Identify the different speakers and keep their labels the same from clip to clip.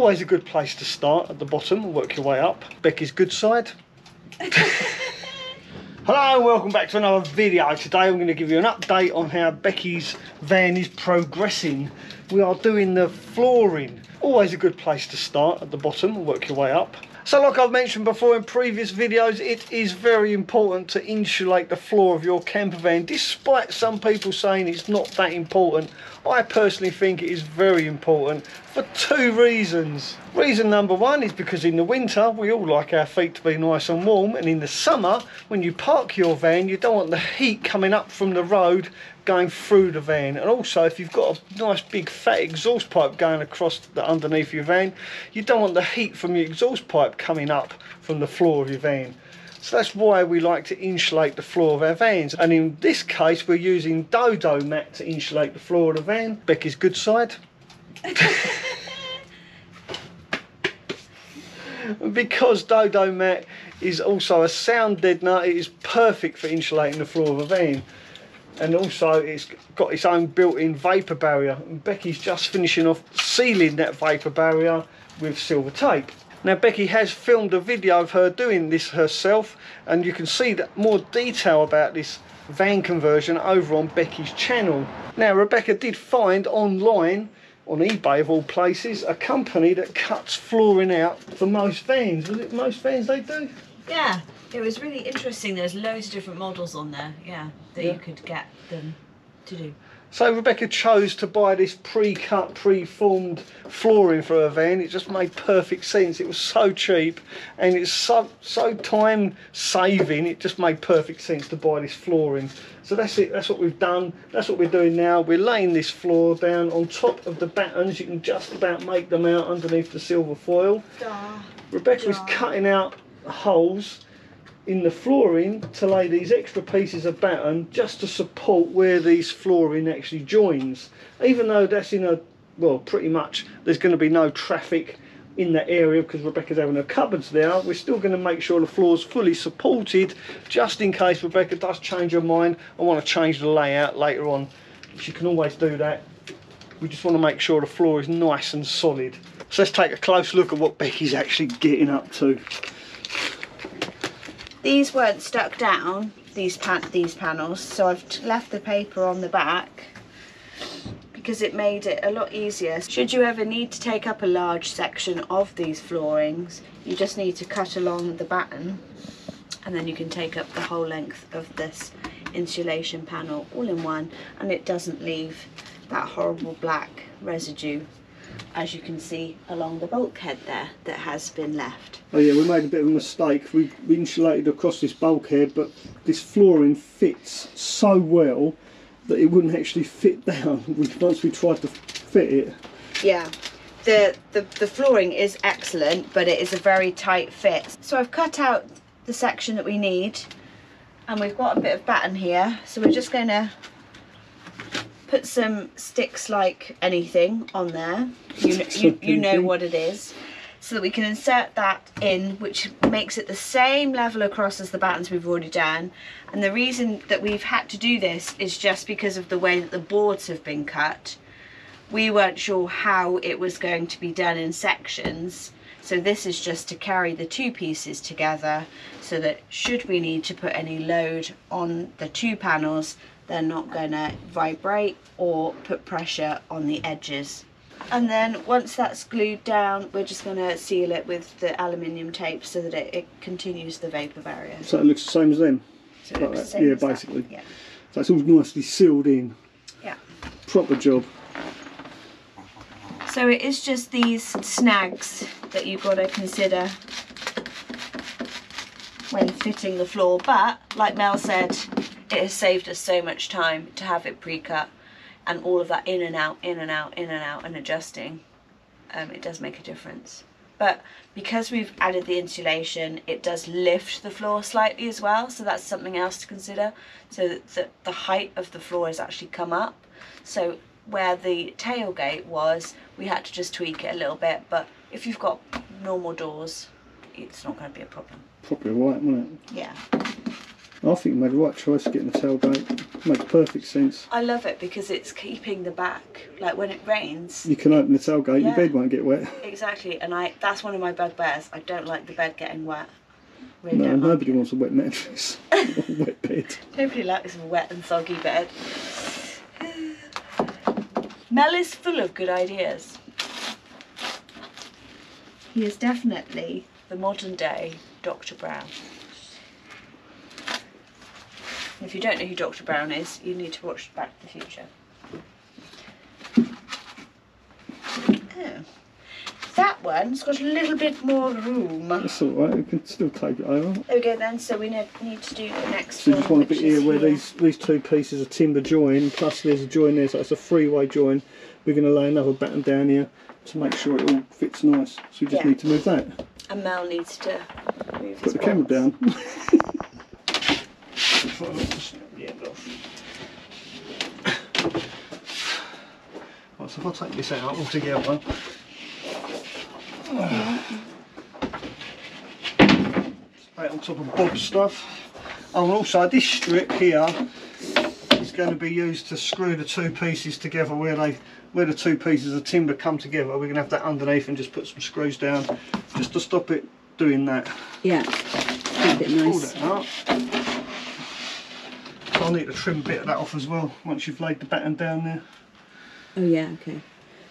Speaker 1: always a good place to start at the bottom work your way up. Becky's good side. Hello and welcome back to another video. Today I'm going to give you an update on how Becky's van is progressing. We are doing the flooring. Always a good place to start at the bottom work your way up. So like I've mentioned before in previous videos, it is very important to insulate the floor of your camper van. Despite some people saying it's not that important, I personally think it is very important for two reasons. Reason number one is because in the winter, we all like our feet to be nice and warm. And in the summer, when you park your van, you don't want the heat coming up from the road going through the van. And also if you've got a nice big fat exhaust pipe going across the underneath your van you don't want the heat from your exhaust pipe coming up from the floor of your van. So that's why we like to insulate the floor of our vans. And in this case we're using Dodo mat to insulate the floor of the van. Becky's good side. Because Dodo mat is also a sound deadener it is perfect for insulating the floor of a van and also it's got its own built-in vapor barrier. And Becky's just finishing off sealing that vapor barrier with silver tape. Now Becky has filmed a video of her doing this herself and you can see that more detail about this van conversion over on Becky's channel. Now Rebecca did find online on eBay of all places a company that cuts flooring out for most vans. Was it most vans they do?
Speaker 2: Yeah it was really interesting. There's loads of different models on there, yeah, that
Speaker 1: Yeah.
Speaker 2: you could get them to do.
Speaker 1: So Rebecca chose to buy this pre-cut, pre-formed flooring for her van. It just made perfect sense. It was so cheap and it's so so time saving. It just made perfect sense to buy this flooring. So that's it. That's what we've done. That's what we're doing now. We're laying this floor down on top of the battens. You can just about make them out underneath the silver foil. Rebecca was
Speaker 2: Duh.
Speaker 1: cutting out holes in the flooring to lay these extra pieces of batten just to support where these flooring actually joins. Even though that's in a, well, pretty much there's going to be no traffic in that area because Rebecca's having her cupboards there, we're still going to make sure the floor's fully supported just in case Rebecca does change her mind and want to change the layout later on. She can always do that. We just want to make sure the floor is nice and solid. So let's take a close look at what Becky's actually getting up to.
Speaker 2: These weren't stuck down, these pan these panels, so I've left the paper on the back because it made it a lot easier. Should you ever need to take up a large section of these floorings, you just need to cut along the batten and then you can take up the whole length of this insulation panel all in one and it doesn't leave that horrible black residue as you can see along the bulkhead there that has been left.
Speaker 1: Oh yeah, we made a bit of a mistake. We, we insulated across this bulkhead, but this flooring fits so well that it wouldn't actually fit down once we tried to fit it.
Speaker 2: Yeah, the, the, the flooring is excellent, but it is a very tight fit. So I've cut out the section that we need and we've got a bit of batten here. So we're just going to put some sticks like anything on there. You, you, you know what it is. So that we can insert that in, which makes it the same level across as the battens we've already done. And the reason that we've had to do this is just because of the way that the boards have been cut we weren't sure how it was going to be done in sections so this is just to carry the two pieces together so that should we need to put any load on the two panels they're not going to vibrate or put pressure on the edges and then once that's glued down we're just going to seal it with the aluminium tape so that it, it continues the vapor barrier
Speaker 1: So it looks the same as them.
Speaker 2: so it
Speaker 1: like
Speaker 2: the same
Speaker 1: Yeah,
Speaker 2: as that.
Speaker 1: basically.
Speaker 2: yeah
Speaker 1: So it's all nicely sealed in.
Speaker 2: yeah
Speaker 1: Proper job.
Speaker 2: So it is just these snags that you've got to consider when fitting the floor. But like Mel said, it has saved us so much time to have it pre-cut and all of that in and out, in and out, in and out and adjusting. Um, it does make a difference. But because we've added the insulation, it does lift the floor slightly as well. So that's something else to consider. So that the, the height of the floor has actually come up. So where the tailgate was, we had to just tweak it a little bit. But if you've got normal doors, it's not going to be a problem.
Speaker 1: Properly right, wasn't it?
Speaker 2: Yeah.
Speaker 1: I think you made the right choice getting the tailgate. Makes perfect sense.
Speaker 2: I love it because it's keeping the back. Like when it rains,
Speaker 1: You can open the tailgate, your
Speaker 2: Yeah.
Speaker 1: bed won't get wet.
Speaker 2: exactly. And I that's one of my bugbears. I don't like the bed getting wet. Really
Speaker 1: No,
Speaker 2: don't like
Speaker 1: nobody
Speaker 2: it.
Speaker 1: wants a wet mattress or a wet bed.
Speaker 2: Nobody likes a wet and soggy bed. Mel is full of good ideas. He is definitely the modern day Dr. Brown. And If you don't know who Dr. Brown is, you need to watch Back to the Future. Oh. That one's got a little bit more room.
Speaker 1: That's alright, we can still take it over.
Speaker 2: There we go then, so we need to do the next
Speaker 1: So you just want a bit here where these these two pieces of timber join, plus there's a join there, so it's a three-way join. We're going to lay another batten down here to make sure it all fits nice. So we just
Speaker 2: Yeah.
Speaker 1: need to move that.
Speaker 2: And Mel needs to move
Speaker 1: Put the camera
Speaker 2: bolts.
Speaker 1: The end off. Right, so if I take this out altogether. Right on top of Bob's stuff. Oh, and also this strip here is going to be used to screw the two pieces together where they where the two pieces of timber come together. We're going to have that underneath and just put some screws down just to stop it doing that.
Speaker 3: Yeah, keep it nice.
Speaker 1: That out. So I'll need to trim a bit of that off as well once you've laid the batten down there.
Speaker 3: Oh yeah, okay.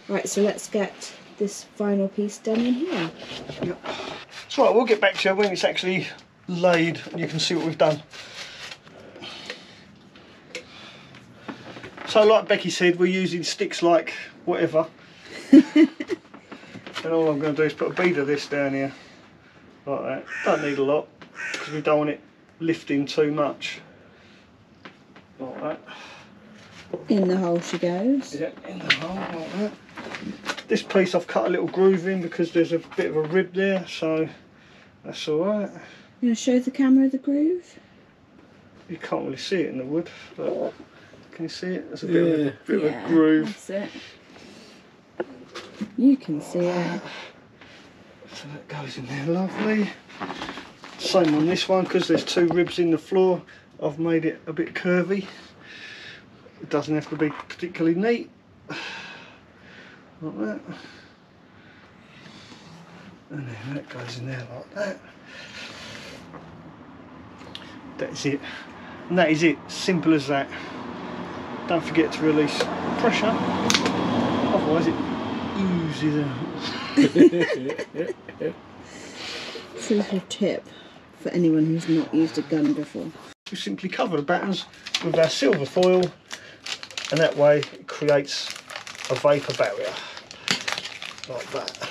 Speaker 3: Right, so let's get this final piece done in here. Yep.
Speaker 1: So right, we'll get back to you when it's actually laid and you can see what we've done. So like Becky said, we're using sticks like whatever. and all I'm going to do is put a bead of this down here. Like that. Don't need a lot because we don't want it lifting too much. Like that.
Speaker 3: In the hole she goes.
Speaker 1: Yeah, in the hole like that. This piece I've cut a little groove in because there's a bit of a rib there, so that's alright.
Speaker 3: You want to show the camera the groove?
Speaker 1: You can't really see it in the wood, but can you see it? There's a bit, of, a,
Speaker 4: Yeah.
Speaker 1: of
Speaker 3: yeah,
Speaker 1: a groove.
Speaker 3: That's it. You can see it.
Speaker 1: So that goes in there lovely. Same on this one because there's two ribs in the floor. I've made it a bit curvy. It doesn't have to be particularly neat. Like that. And then that goes in there like that. That's it. And that is it. Simple as that. Don't forget to release pressure. Otherwise it oozes out.
Speaker 3: Crucial tip for anyone who's not used a gun before.
Speaker 1: We simply cover the battens with our silver foil and that way it creates a vapour barrier like that.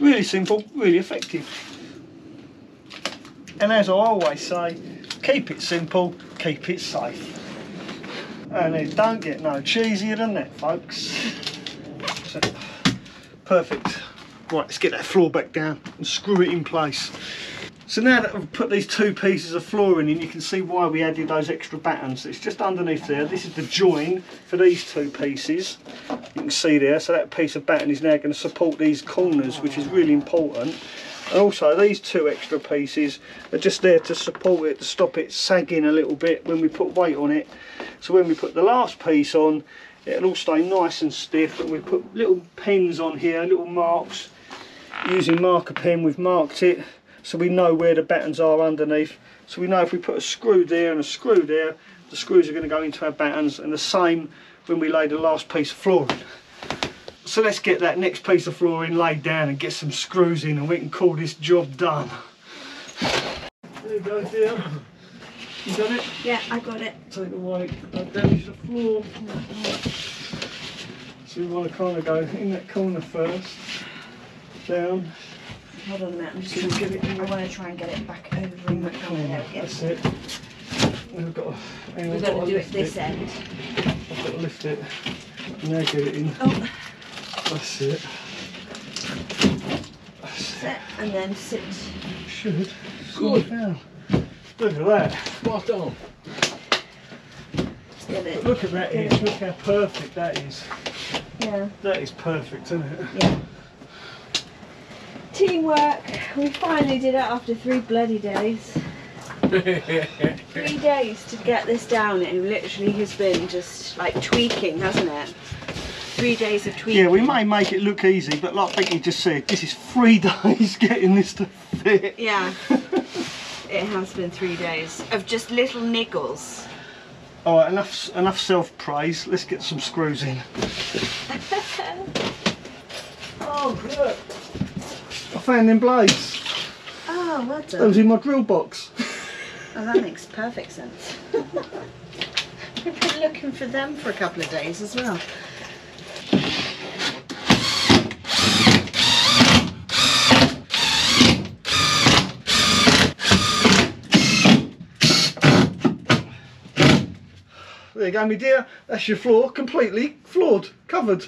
Speaker 1: Really simple, really effective. And as I always say, keep it simple, keep it safe. And it don't get no cheesier than that, folks. So, perfect. Right, let's get that floor back down and screw it in place. So now that I've put these two pieces of flooring in, you can see why we added those extra battens. It's just underneath there. This is the join for these two pieces. You can see there. So that piece of batten is now going to support these corners, which is really important. And also these two extra pieces are just there to support it, to stop it sagging a little bit when we put weight on it. So when we put the last piece on, it'll all stay nice and stiff. And we put little pins on here, little marks. Using marker pen, we've marked it so we know where the battens are underneath. So we know if we put a screw there and a screw there, the screws are going to go into our battens. And the same when we lay the last piece of flooring. So let's get that next piece of flooring laid down and get some screws in and we can call this job done. There you go, dear. You done it?
Speaker 3: Yeah, I got it.
Speaker 1: Take the weight, uh, don't damage the floor. So we want to kind of go in that corner first, down,
Speaker 2: Hold on a minute, I'm just gonna,
Speaker 1: get it in
Speaker 2: I want to try and get it back over in that corner.
Speaker 1: That's it. We've got to,
Speaker 2: We've got to do it this end.
Speaker 1: I've got to lift it. Now get it in.
Speaker 2: Oh,
Speaker 1: That's it.
Speaker 2: sit and then sit.
Speaker 1: Should.
Speaker 4: Good.
Speaker 1: Down. Look at that.
Speaker 4: Spot on.
Speaker 3: get it.
Speaker 1: Look at that edge, look how perfect that is.
Speaker 3: Yeah.
Speaker 1: That is perfect, isn't it?
Speaker 3: Yeah. Teamwork. We finally did it after three bloody days. Three days to get this down. It literally has been just like tweaking, hasn't it? Three days of tweaking.
Speaker 1: Yeah, we may make it look easy, but like Becky just said, this is three days getting this to fit.
Speaker 2: Yeah. it has been three days of just little niggles.
Speaker 1: All right, enough enough self praise. Let's get some screws in. oh, look! I found them blades.
Speaker 2: Oh, well
Speaker 1: That was in my drill box.
Speaker 2: Oh, that makes perfect sense. We've been looking for them for a couple of days as well.
Speaker 1: There you go, my dear. That's your floor, completely floored, covered.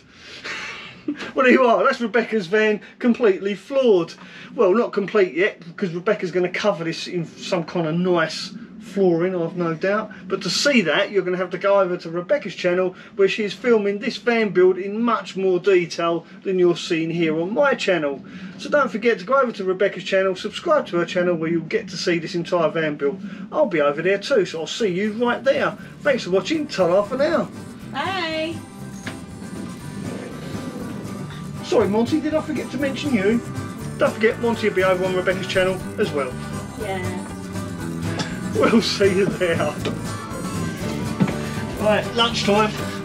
Speaker 1: well, you are. That's Rebecca's van, completely floored. Well, not complete yet, because Rebecca's going to cover this in some kind of nice flooring, I've no doubt. But to see that, you're going to have to go over to Rebecca's channel, where she is filming this van build in much more detail than you're seeing here on my channel. So don't forget to go over to Rebecca's channel, subscribe to her channel, where you'll get to see this entire van build. I'll be over there too, so I'll see you right there. Thanks for watching. Ta-ra for now.
Speaker 2: Bye.
Speaker 1: Sorry, Monty, did I forget to mention you? Don't forget, Monty will be over on Rebecca's channel as well.
Speaker 3: Yeah.
Speaker 1: We'll see you there. Right, lunchtime.